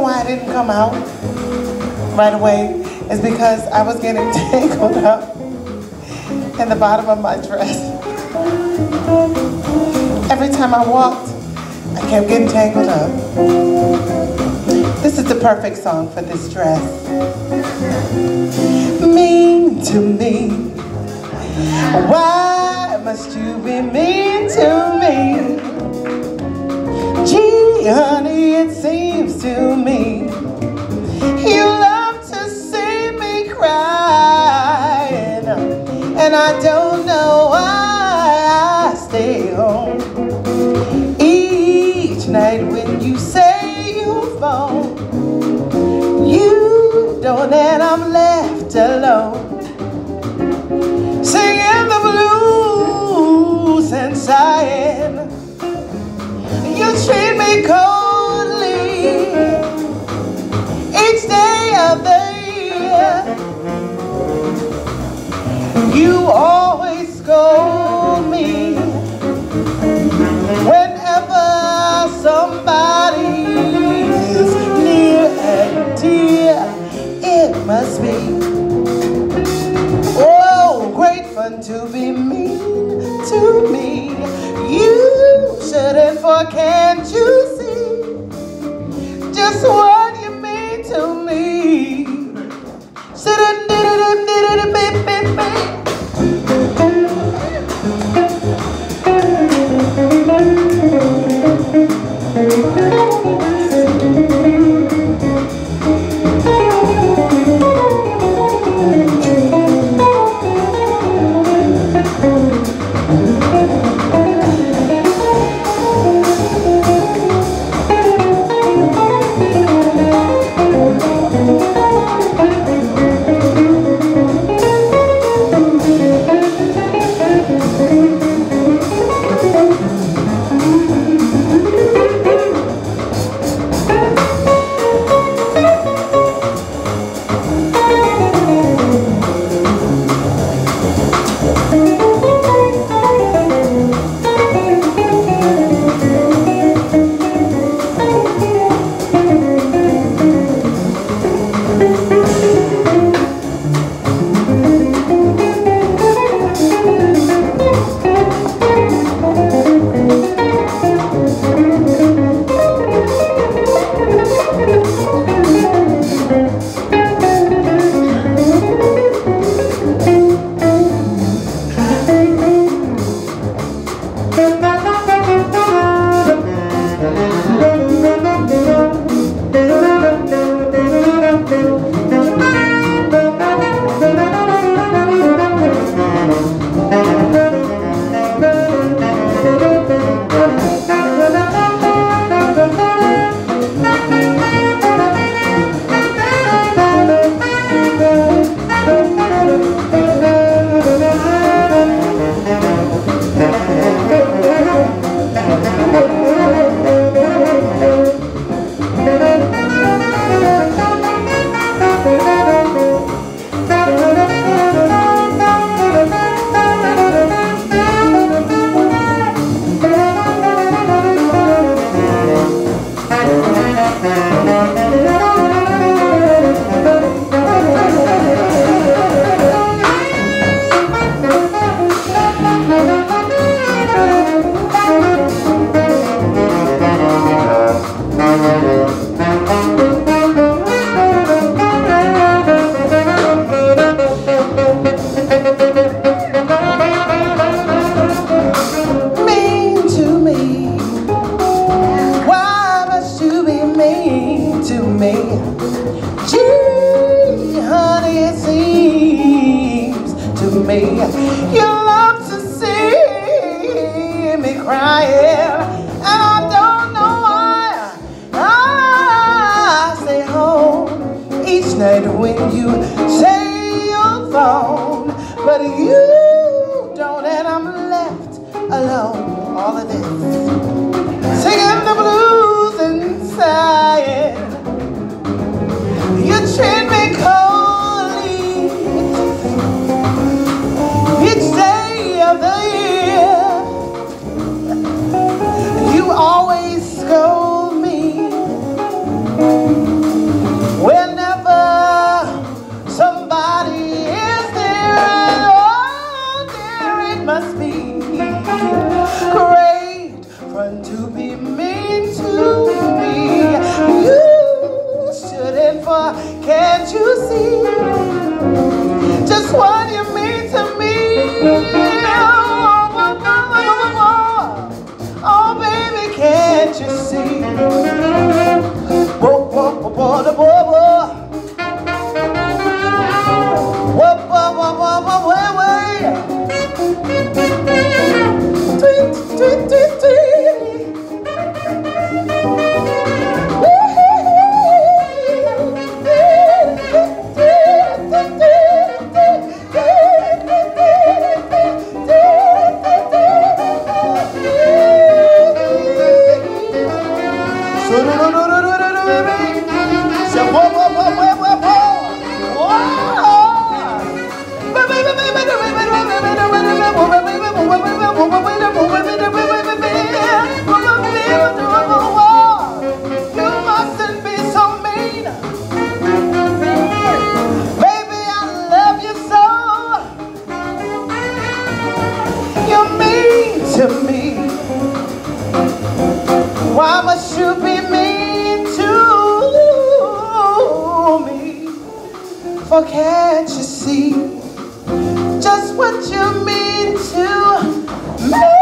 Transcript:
reason why I didn't come out right away is because I was getting tangled up in the bottom of my dress. Every time I walked, I kept getting tangled up. This is the perfect song for this dress. Mean to me. Why must you be mean to me? Gee, honey, it seems to alone, singing the blues and sighing. You treat me coldly each day of the year. You always shouldn't, You love to see me crying, and I don't know why. I stay home each night when you say you're phone, but you don't, and I'm left alone. All of this, Can't you see just what you mean to me?